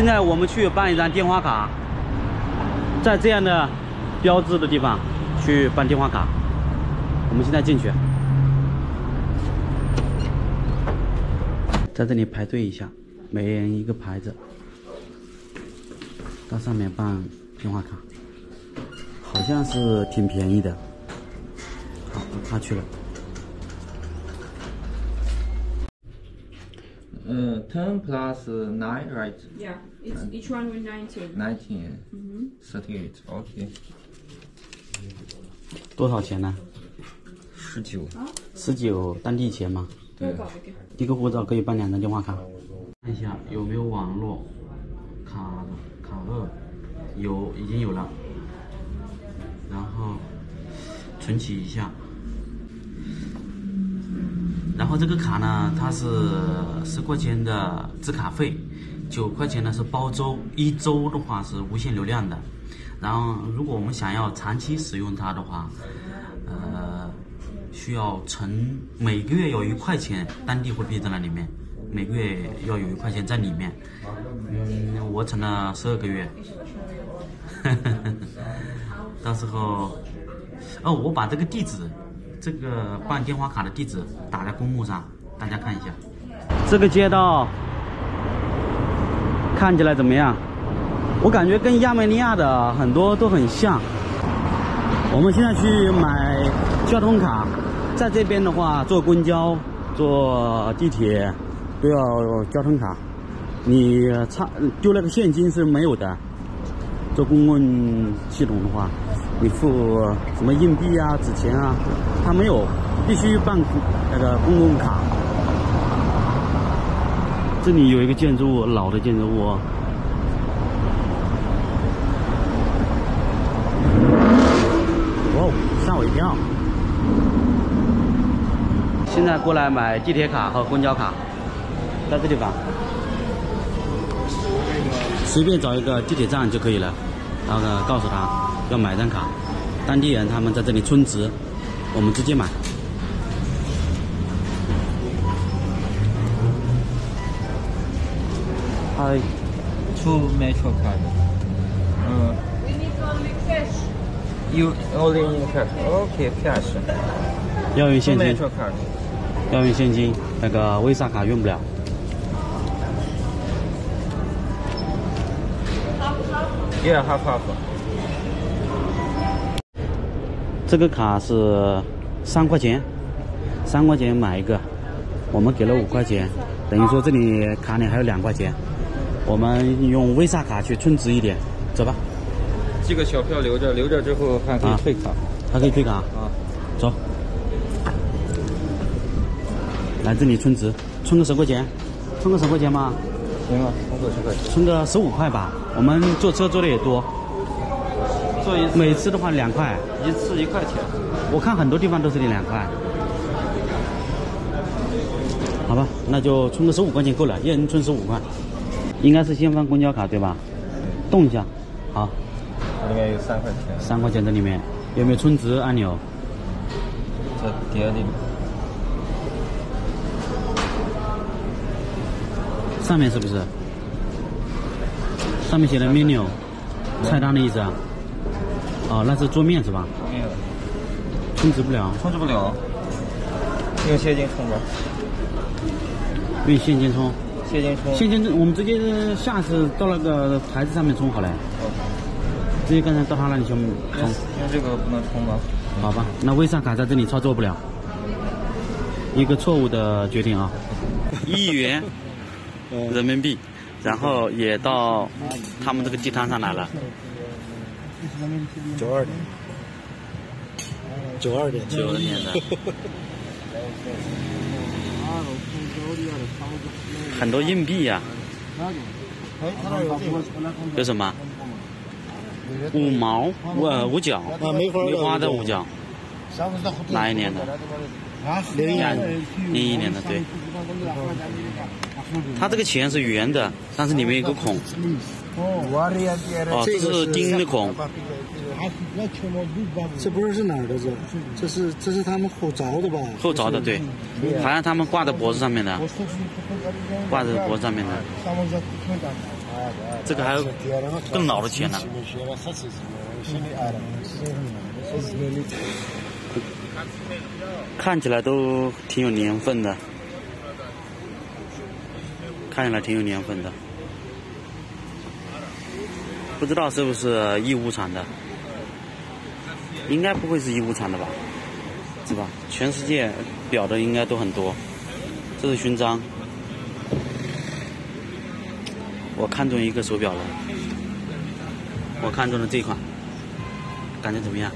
现在我们去办一张电话卡，在这样的标志的地方去办电话卡。我们现在进去，在这里排队一下，每人一个牌子，到上面办电话卡，好像是挺便宜的。好，他去了。嗯，ten plus nine, right? Yeah, it's each one with 19. Nineteen, thirty-eight. OK，多少钱呢？十九。十九当地钱吗？对，一个护照可以办两张电话卡。看一下有没有网络卡卡二，有已经有了，然后存取一下。然后这个卡呢，它是十块钱的制卡费，九块钱呢是包周，一周的话是无限流量的。然后如果我们想要长期使用它的话，呃，需要存每个月有一块钱当地货币在那里面，每个月要有一块钱在里面。嗯，我存了十二个月，到时候，哦，我把这个地址，这个办电话卡的地址打在公幕上，大家看一下。这个街道看起来怎么样？我感觉跟亚美尼亚的很多都很像。我们现在去买交通卡，在这边的话，坐公交、坐地铁都要交通卡。你差丢那个现金是没有的。坐公共系统的话，你付什么硬币啊、纸钱啊，他没有，必须办那个公共卡。这里有一个建筑物，老的建筑物。哦，吓我一跳！现在过来买地铁卡和公交卡，在这地方，随便找一个地铁站就可以了。然后呢，告诉他要买张卡，当地人他们在这里充值，我们直接买。I，two metro card. 嗯 We need only cash. You only in cash. Okay, cash. 要用现金.要用现金，那个 Visa 卡用不了。Yeah, half half. 这个卡是三块钱，三块钱买一个，我们给了五块钱，等于说这里卡里还有两块钱，我们用 Visa 卡去充值一点，走吧，这个小票留着，留着之后还可以啊退卡。还可以退卡，啊，走，来这里充值，充个十块钱，充个十块钱吗？行啊，充个十块钱。充个十五块吧，我们坐车坐的也多，做一次每次的话两块，一次一块钱。我看很多地方都是两块。好吧，那就充个十五块钱够了，一人充十五块。应该是先放公交卡对吧？动一下，好，里面有三块钱，三块钱在里面，有没有充值按钮？这碟里。上面是不是？上面写的 menu，菜单的意思啊？哦，那是桌面是吧？没有，充值不了，充值不了。用现金充吧，用现金充。现金充。现金我们直接下次到那个台子上面充好了，哦直接刚才到他那里去充。用这个不能充吗？好吧，那微萨卡在这里操作不了，一个错误的决定啊！一元人民币，然后也到他们这个地摊上来了。九二年，九二年，九二年的，很多硬币呀、有什么？五毛，五呃五角，啊，梅花的五角，哪一年的？啊，零一零一年的，对。它这个钱是圆的，但是里面有个孔，哦，这是钉的孔，这不是是哪儿的这？这是这是他们后凿的吧？后凿的，对，好像他们挂在脖子上面的，挂在脖子上面的。这个还有更老的钱呢。看起来都挺有年份的，看起来挺有年份的，不知道是不是义乌产的，应该不会是义乌产的吧，是吧？全世界表的应该都很多，这是勋章，我看中一个手表了，我看中了这款，感觉怎么样？